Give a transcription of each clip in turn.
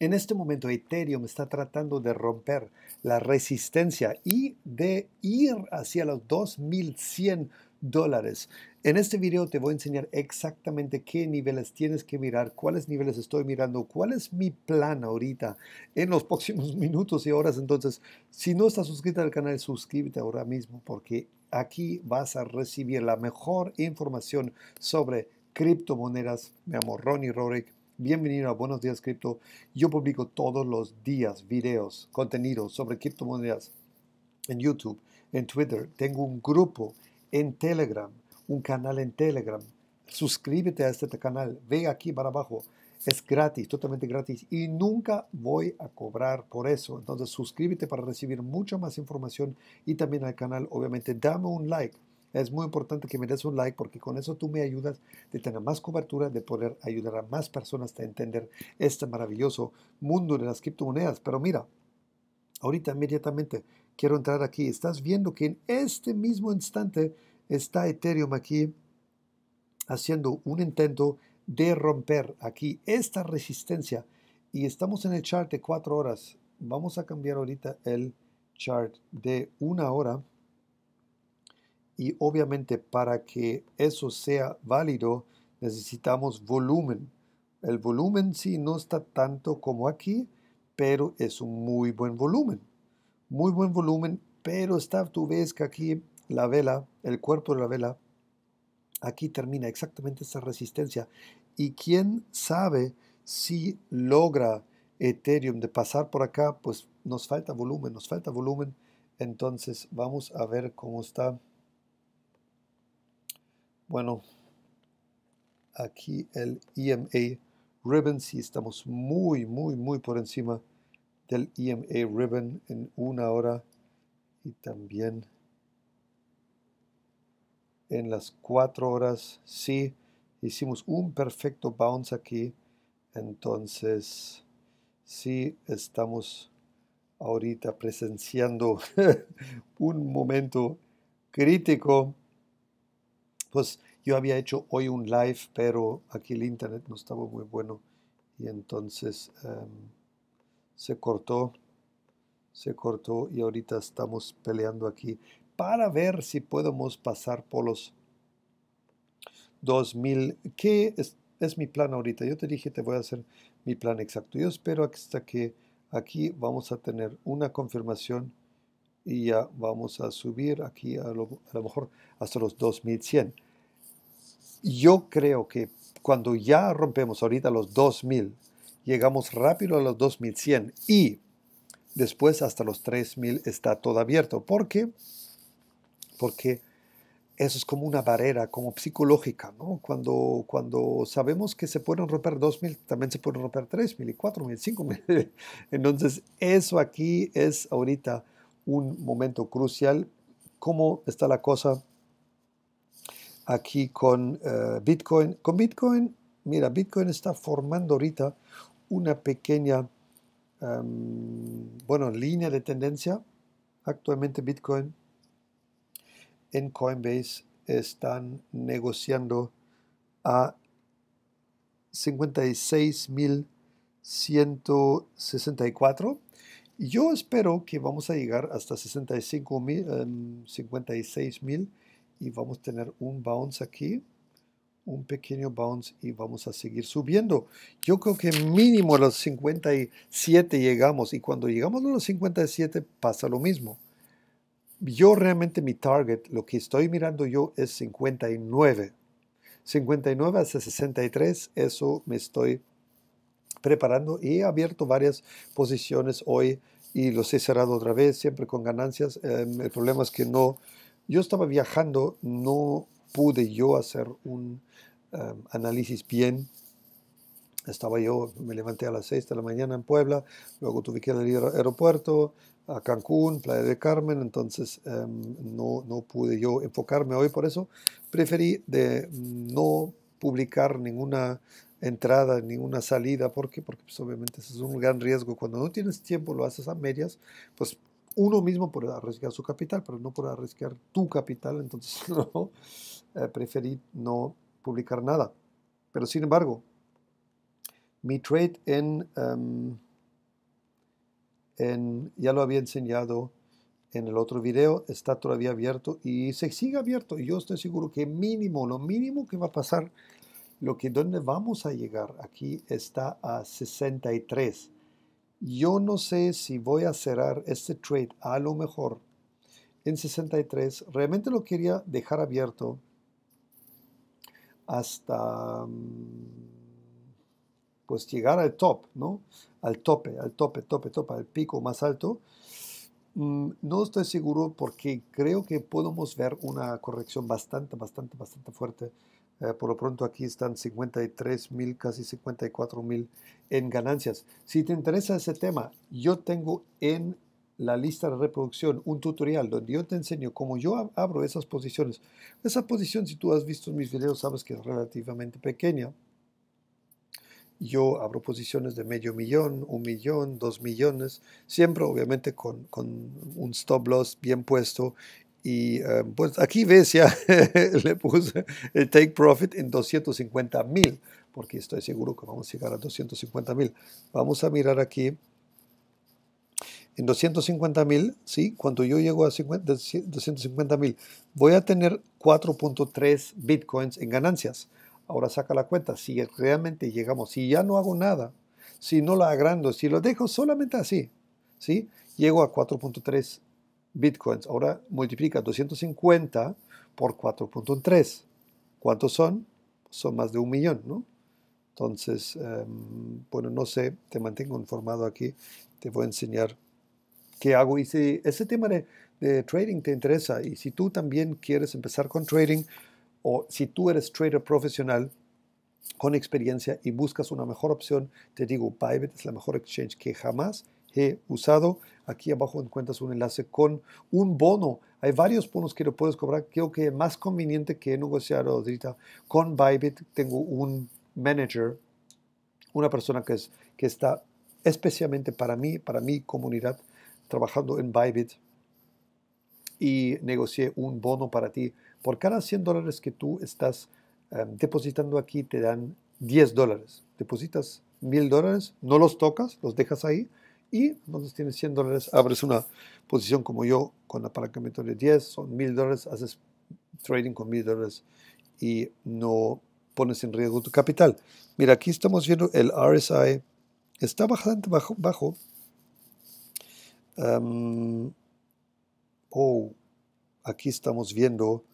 En este momento Ethereum está tratando de romper la resistencia y de ir hacia los 2100 dólares. En este video te voy a enseñar exactamente qué niveles tienes que mirar, cuáles niveles estoy mirando, cuál es mi plan ahorita en los próximos minutos y horas. Entonces, si no estás suscrito al canal, suscríbete ahora mismo porque aquí vas a recibir la mejor información sobre criptomonedas. Me llamo Ronnie Rorick Bienvenido a Buenos Días Cripto. Yo publico todos los días videos, contenidos sobre criptomonedas en YouTube, en Twitter. Tengo un grupo en Telegram, un canal en Telegram. Suscríbete a este canal. Ve aquí para abajo. Es gratis, totalmente gratis y nunca voy a cobrar por eso. Entonces suscríbete para recibir mucha más información y también al canal. Obviamente dame un like es muy importante que me des un like porque con eso tú me ayudas de tener más cobertura, de poder ayudar a más personas a entender este maravilloso mundo de las criptomonedas. Pero mira, ahorita inmediatamente quiero entrar aquí. Estás viendo que en este mismo instante está Ethereum aquí haciendo un intento de romper aquí esta resistencia. Y estamos en el chart de cuatro horas. Vamos a cambiar ahorita el chart de una hora y obviamente para que eso sea válido necesitamos volumen. El volumen sí no está tanto como aquí, pero es un muy buen volumen. Muy buen volumen, pero está, tú ves que aquí la vela, el cuerpo de la vela, aquí termina exactamente esa resistencia. Y quién sabe si logra Ethereum de pasar por acá, pues nos falta volumen, nos falta volumen. Entonces vamos a ver cómo está bueno, aquí el EMA Ribbon, sí estamos muy, muy, muy por encima del EMA Ribbon en una hora y también en las cuatro horas, sí, hicimos un perfecto bounce aquí, entonces sí estamos ahorita presenciando un momento crítico. Pues yo había hecho hoy un live, pero aquí el internet no estaba muy bueno y entonces em, se cortó, se cortó y ahorita estamos peleando aquí para ver si podemos pasar por los 2000. ¿Qué es, es mi plan ahorita? Yo te dije, te voy a hacer mi plan exacto. Yo espero hasta que aquí vamos a tener una confirmación y ya vamos a subir aquí a lo, mejor hasta los 2100. Yo creo que cuando ya rompemos ahorita los 2000, llegamos rápido a los 2100 y después hasta los 3000 está todo abierto. ¿Por qué? Porque eso es como una barrera, como psicológica, ¿no? Cuando, cuando sabemos que se pueden romper 2000, también se pueden romper 3000 y 4000, 5000. Entonces, eso aquí es ahorita un momento crucial. ¿Cómo está la cosa aquí con eh, Bitcoin? Con Bitcoin, mira, Bitcoin está formando ahorita una pequeña, em, bueno, línea de tendencia. Actualmente Bitcoin en Coinbase están negociando a 56.164 yo espero que vamos a llegar hasta 65 mil, 56 em, mil y vamos a tener un bounce aquí, un pequeño bounce y vamos a seguir subiendo. Yo creo que mínimo a los 57 llegamos y cuando llegamos a los 57 pasa lo mismo. Yo realmente mi target, lo que estoy mirando yo es 59. 59 hasta 63, eso me estoy preparando y he abierto varias posiciones hoy y los he cerrado otra vez, siempre con ganancias. Em, el problema es que no, yo estaba viajando, no pude yo hacer un em, análisis bien. Estaba yo, me levanté a las 6 de la mañana en Puebla, luego tuve que ir al aeropuerto, a Cancún, Playa de Carmen, entonces em, no, no pude yo enfocarme hoy, por eso preferí de no publicar ninguna entrada ni una salida. ¿Por qué? Porque pues, obviamente ese es un gran riesgo. Cuando no tienes tiempo, lo haces a medias, pues uno mismo puede arriesgar su capital, pero no puede arriesgar tu capital. Entonces, no, eh, preferí no publicar nada. Pero sin embargo, mi trade en, em, en, ya lo había enseñado en el otro video, está todavía abierto y se sigue abierto. Y yo estoy seguro que mínimo, lo mínimo que va a pasar, lo que donde vamos a llegar aquí está a 63. Yo no sé si voy a cerrar este trade a lo mejor en 63. Realmente lo quería dejar abierto hasta mm, pues llegar al top, ¿no? Al tope, al tope, tope, tope, al pico más alto. Mm, no estoy seguro porque creo que podemos ver una corrección bastante, bastante, bastante fuerte. Eh, por lo pronto aquí están 53 mil, casi 54 mil en ganancias. Si te interesa ese tema, yo tengo en la lista de reproducción un tutorial donde yo te enseño cómo yo abro esas posiciones. Esa posición, si tú has visto mis videos, sabes que es relativamente pequeña yo abro posiciones de medio millón, un millón, dos millones, siempre obviamente con, un stop loss bien puesto. Y eh, pues aquí ves ya, le puse el take profit en 250 mil, porque estoy seguro que vamos a llegar a 250 mil. Vamos a mirar aquí. En 250 mil, ¿sí? Cuando yo llego a 250 mil, voy a tener 4.3 bitcoins en ganancias. Ahora saca la cuenta, si realmente llegamos, si ya no hago nada, si no la agrando, si lo dejo solamente así, ¿sí? Llego a 4.3 bitcoins. Ahora multiplica 250 por 4.3. ¿Cuántos son? Son más de un millón, ¿no? Entonces, em, bueno, no sé, te mantengo informado aquí. Te voy a enseñar qué hago. Y si ese tema de, de trading te interesa y si tú también quieres empezar con trading, o si tú eres trader profesional con experiencia y buscas una mejor opción, te digo, Bybit es la mejor exchange que jamás he usado. Aquí abajo encuentras un enlace con un bono. Hay varios bonos que lo puedes cobrar. Creo que es más conveniente que he negociado ahorita con Bybit. Tengo un manager, una persona que, es, que está especialmente para mí, para mi comunidad, trabajando en Bybit y negocié un bono para ti por cada 100 dólares que tú estás em, depositando aquí, te dan 10 dólares. Depositas 1000 dólares, no los tocas, los dejas ahí y entonces tienes 100 dólares, abres una posición como yo con apalancamiento de 10, son 1000 dólares, haces trading con 1000 dólares y no pones en riesgo tu capital. Mira, aquí estamos viendo el RSI, está bastante bajo. Em, oh, aquí estamos viendo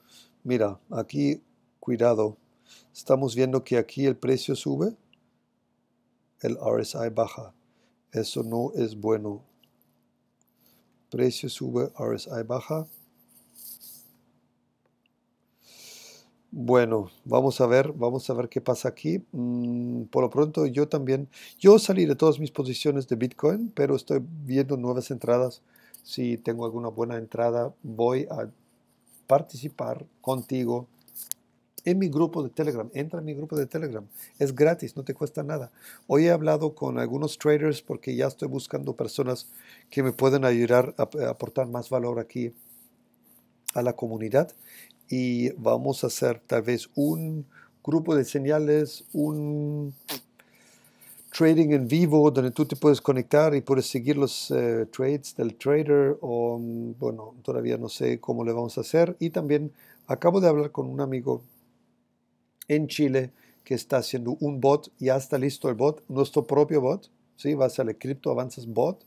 Mira, aquí, cuidado, estamos viendo que aquí el precio sube, el RSI baja. Eso no es bueno. Precio sube, RSI baja. Bueno, vamos a ver, vamos a ver qué pasa aquí. Mm, por lo pronto yo también, yo salí de todas mis posiciones de Bitcoin, pero estoy viendo nuevas entradas. Si tengo alguna buena entrada, voy a participar contigo en mi grupo de Telegram. Entra en mi grupo de Telegram. Es gratis, no te cuesta nada. Hoy he hablado con algunos traders porque ya estoy buscando personas que me pueden ayudar a, aportar más valor aquí a la comunidad. Y vamos a hacer tal vez un grupo de señales, un trading en vivo donde tú te puedes conectar y puedes seguir los eh, trades del trader o mm, bueno, todavía no sé cómo le vamos a hacer. Y también acabo de hablar con un amigo en Chile que está haciendo un bot, ya está listo el bot, nuestro propio bot, ¿sí? va a ser el Crypto Avances Bot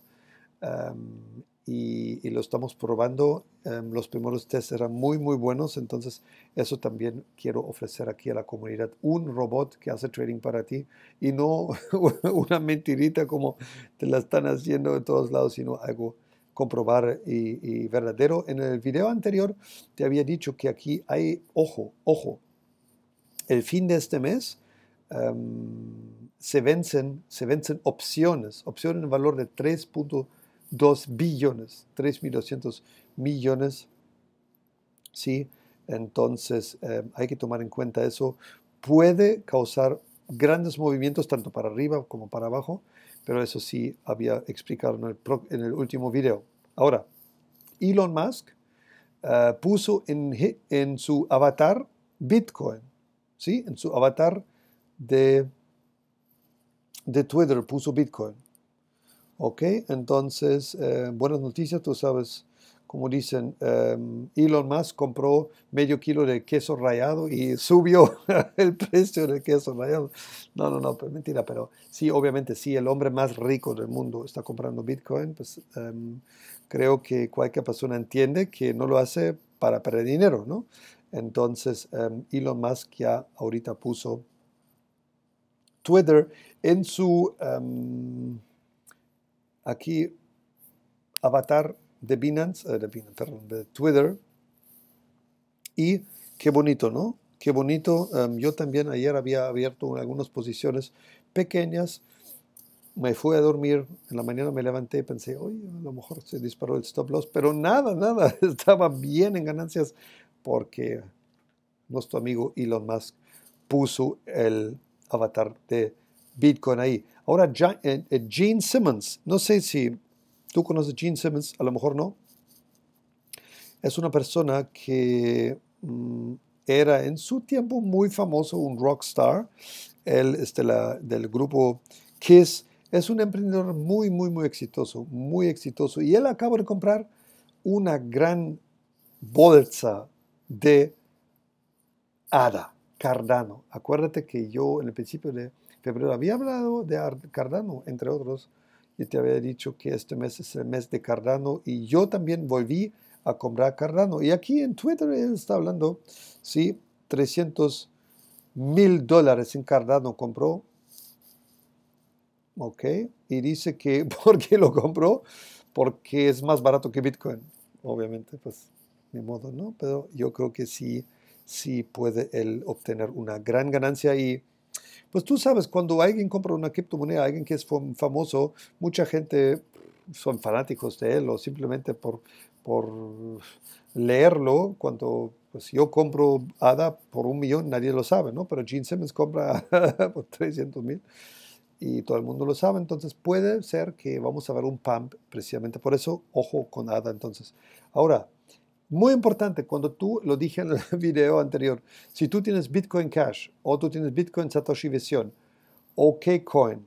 y, lo estamos probando. Em, los primeros tests eran muy, muy buenos, entonces eso también quiero ofrecer aquí a la comunidad. Un robot que hace trading para ti y no una mentirita como te la están haciendo de todos lados, sino algo comprobar y, verdadero. En el video anterior te había dicho que aquí hay, ojo, ojo, el fin de este mes em, se, vencen, se vencen opciones, opciones en valor de 3.5 2 billones, 3.200 millones. ¿sí? Entonces eh, hay que tomar en cuenta eso. Puede causar grandes movimientos tanto para arriba como para abajo, pero eso sí había explicado en el, último video. Ahora, Elon Musk eh, puso en, su avatar Bitcoin, ¿sí? En su avatar de, de Twitter puso Bitcoin. Ok, entonces, eh, buenas noticias, tú sabes, como dicen, em, Elon Musk compró medio kilo de queso rallado y subió el precio del queso rallado. No, no, no, pues mentira, pero sí, obviamente, sí, el hombre más rico del mundo está comprando Bitcoin, pues em, creo que cualquier persona entiende que no lo hace para perder dinero, ¿no? Entonces, um, Elon Musk ya ahorita puso Twitter en su aquí avatar de Binance, eh, de perdón, de Twitter. Y qué bonito, ¿no? Qué bonito. yo también ayer había abierto algunas posiciones pequeñas. Me fui a dormir, en la mañana me levanté y pensé, oye, a lo mejor se disparó el stop loss, pero nada, nada, estaba bien en ganancias porque nuestro amigo Elon Musk puso el avatar de Bitcoin ahí. Ahora, eh, eh, Gene Simmons, no sé si tú conoces a Gene Simmons, a lo mejor no. Es una persona que mm, era en su tiempo muy famoso, un rockstar. Él es del grupo Kiss. Es un emprendedor muy, muy, muy exitoso, muy exitoso. Y él acaba de comprar una gran bolsa de ADA, Cardano. Acuérdate que yo en el principio de febrero había hablado de Cardano, entre otros, y te había dicho que este mes es el mes de Cardano y yo también volví a comprar Cardano. Y aquí en Twitter él está hablando, sí, 300 mil dólares en Cardano compró. Ok, y dice que, ¿por qué lo compró? Porque es más barato que Bitcoin. Obviamente, pues, ni modo, ¿no? Pero yo creo que sí sí puede él obtener una gran ganancia y pues tú sabes, cuando alguien compra una criptomoneda, alguien que es famoso, mucha gente son fanáticos de él o simplemente por, por leerlo, cuando pues yo compro ADA por un millón, nadie lo sabe, ¿no? Pero Gene Simmons compra por 300 mil y todo el mundo lo sabe, entonces puede ser que vamos a ver un pump precisamente por eso, ojo con ADA entonces. Ahora, muy importante, cuando tú, lo dije en el video anterior, si tú tienes Bitcoin Cash o tú tienes Bitcoin Satoshi Vision o Kcoin,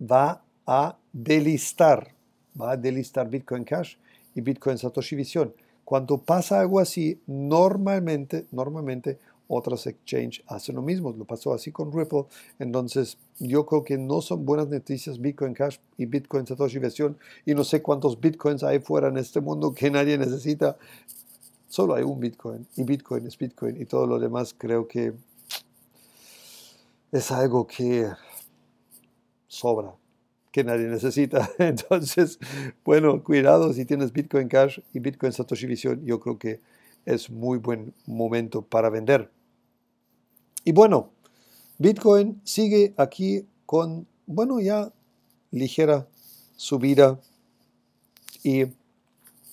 va a delistar, va a delistar Bitcoin Cash y Bitcoin Satoshi Vision. Cuando pasa algo así, normalmente, normalmente otras exchange hacen lo mismo. Lo pasó así con Ripple. Entonces, yo creo que no son buenas noticias Bitcoin Cash y Bitcoin Satoshi Versión. Y no sé cuántos Bitcoins hay fuera en este mundo que nadie necesita. Solo hay un Bitcoin. Y Bitcoin es Bitcoin. Y todo lo demás creo que es algo que sobra que nadie necesita. Entonces, bueno, cuidado si tienes Bitcoin Cash y Bitcoin Satoshi Vision. Yo creo que es muy buen momento para vender. Y bueno, Bitcoin sigue aquí con, bueno, ya ligera subida. Y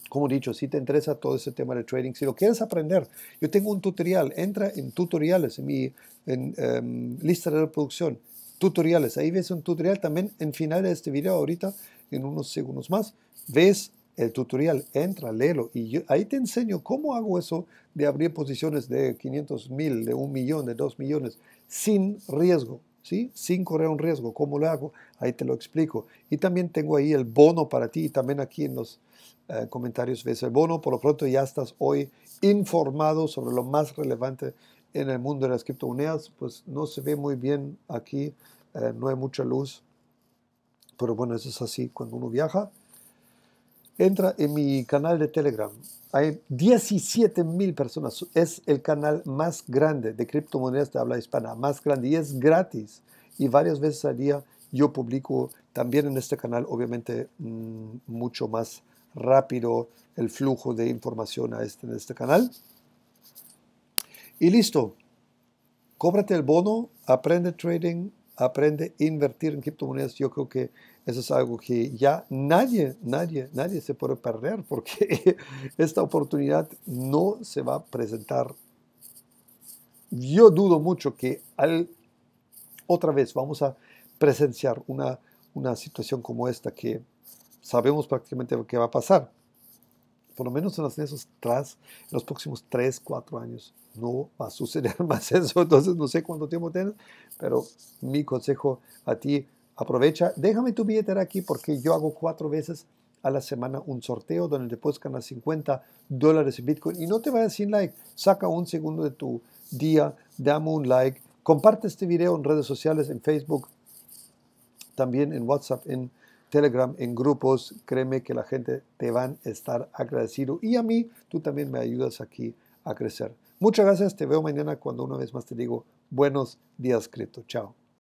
como he dicho, si te interesa todo ese tema de trading, si lo quieres aprender, yo tengo un tutorial, entra en tutoriales, en mi em, lista de reproducción, tutoriales, ahí ves un tutorial también en final de este video ahorita, en unos segundos más, ves el tutorial, entra, léelo y ahí te enseño cómo hago eso de abrir posiciones de 500 mil, de un millón, de dos millones, sin riesgo, ¿sí? Sin correr un riesgo. ¿Cómo lo hago? Ahí te lo explico. Y también tengo ahí el bono para ti, y también aquí en los eh, comentarios ves el bono. Por lo pronto ya estás hoy informado sobre lo más relevante en el mundo de las criptomonedas. Pues no se ve muy bien aquí, eh, no hay mucha luz, pero bueno, eso es así cuando uno viaja entra en mi canal de Telegram. Hay 17 mil personas. Es el canal más grande de criptomonedas de habla hispana, más grande y es gratis. Y varias veces al día yo publico también en este canal, obviamente mm, mucho más rápido el flujo de información a este, en este canal. Y listo. Cóbrate el bono, aprende trading, aprende a invertir en criptomonedas. Yo creo que eso es algo que ya nadie, nadie, nadie se puede perder porque esta oportunidad no se va a presentar. Yo dudo mucho que al, otra vez vamos a presenciar una, una situación como esta que sabemos prácticamente que va a pasar. Por lo menos en esos tras, en los próximos 3, 4 años no va a suceder más eso. Entonces no sé cuánto tiempo tienes, pero mi consejo a ti Aprovecha, déjame tu billetera aquí porque yo hago cuatro veces a la semana un sorteo donde te puedes ganar 50 dólares en Bitcoin y no te vayas sin like. Saca un segundo de tu día, dame un like, comparte este video en redes sociales, en Facebook, también en WhatsApp, en Telegram, en grupos. Créeme que la gente te van a estar agradecido y a mí tú también me ayudas aquí a crecer. Muchas gracias, te veo mañana cuando una vez más te digo buenos días, cripto. Chao.